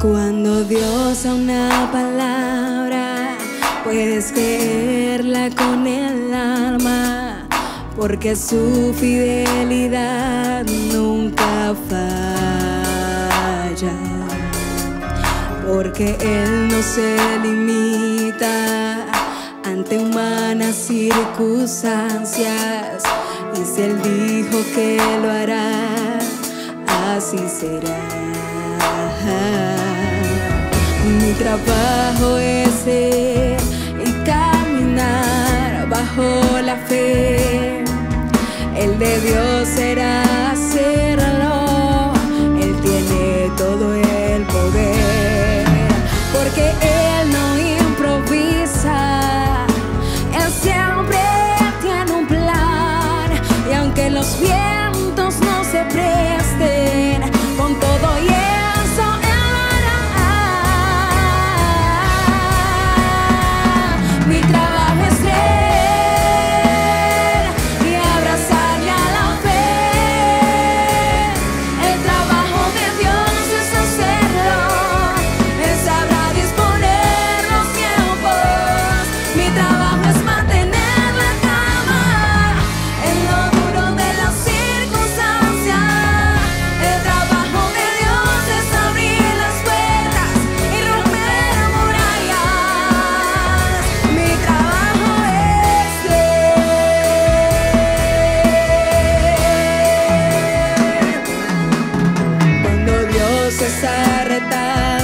Cuando Dios da una palabra, puedes creerla con el alma, porque su fidelidad nunca falla. Porque Él no se limita ante humanas circunstancias. Y si Él dijo que lo hará, así será. Mi trabajo es ser está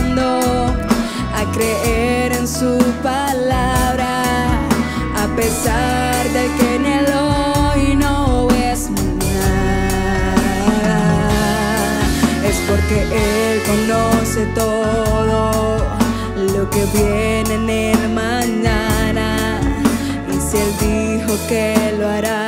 a creer en su palabra, a pesar de que en el hoy no es nada, es porque Él conoce todo lo que viene en el mañana. Y si Él dijo que lo hará,